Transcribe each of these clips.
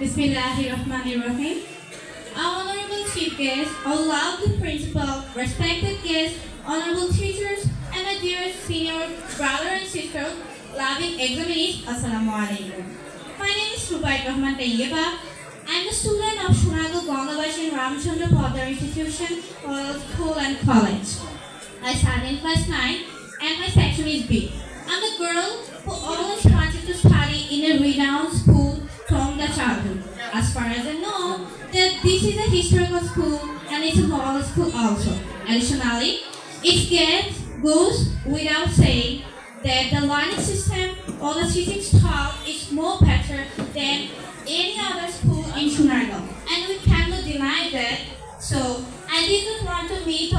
Bismillahirrahmanirrahim. Our honorable chief guest, our lovely principal, respected guests, honorable teachers, and my dearest senior brother and sister, loving examinees, Assalamu alaikum. My name is Rubai Rahman Tayyeba. I'm a student of Sonargaon Gongavashi Ramchandra Poddar Institution, School and College. I study in class 9 and my section is B. renowned school from the childhood. As far as I know, that this is a historical school and it's a moral school also. Additionally, it gets, goes without saying that the learning system or the teaching style is more better than any other school in Sonargaon. And we cannot deny that. So I didn't want to miss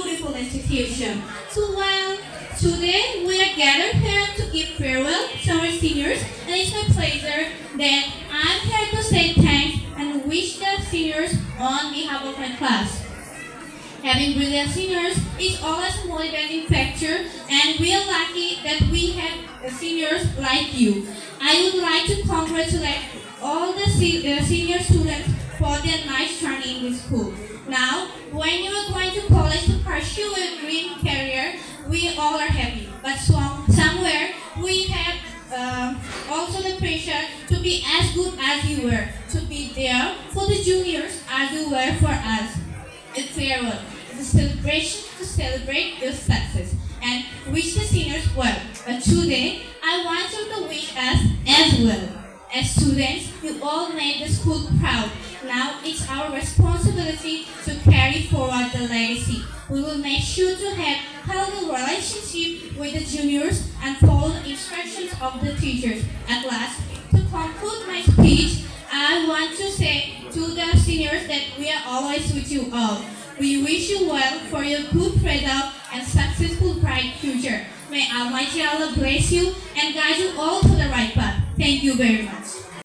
beautiful institution. So well, today we are gathered here to give farewell to our seniors and it's my pleasure that I'm here to say thanks and wish the seniors on behalf of my class. Having brilliant seniors is always a motivating factor and we are lucky that we have seniors like you. I would like to congratulate all the uh, senior students for their nice journey in this school. Now, when you are going to college to pursue a dream career, we all are happy. But somewhere we have uh, also the pressure to be as good as you were, to be there for the juniors as you were for us. It's farewell. It's a celebration to celebrate your success and wish the seniors well. But today, I want you to wish us as well. As students, you all made the school proud. It's our responsibility to carry forward the legacy. We will make sure to have healthy relationship with the juniors and follow the instructions of the teachers. At last, to conclude my speech, I want to say to the seniors that we are always with you all. We wish you well for your good result and successful bright future. May Almighty Allah bless you and guide you all to the right path. Thank you very much.